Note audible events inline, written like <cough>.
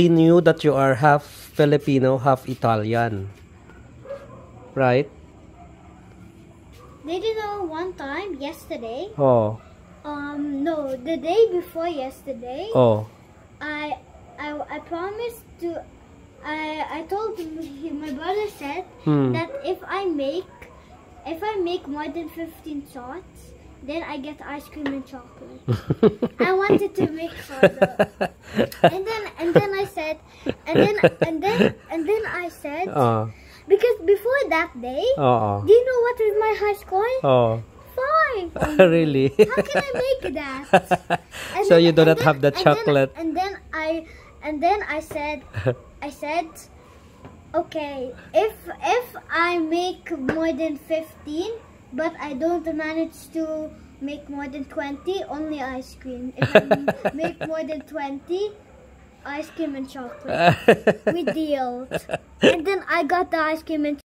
They knew that you are half Filipino, half Italian. Right? Did you know one time yesterday? Oh. Um, no, the day before yesterday, Oh. I, I, I promised to. I, I told him, my brother said Hmm. that if I make, if I make more than fifteen shots, then I get ice cream and chocolate. <laughs> I wanted to make soda, <laughs> and and then and then and then and then I said oh. <laughs> because before that day, Oh. do you know what was my high score? Oh. Five. <laughs> really? How can I make that? <laughs> And so then- you do not then- have the and then- chocolate. and then I and then I said I said okay if if I make more than 15 but I don't manage to make more than 20 only ice cream if I make more than 20 ice cream and chocolate. <laughs> We deal. And then I got the ice cream and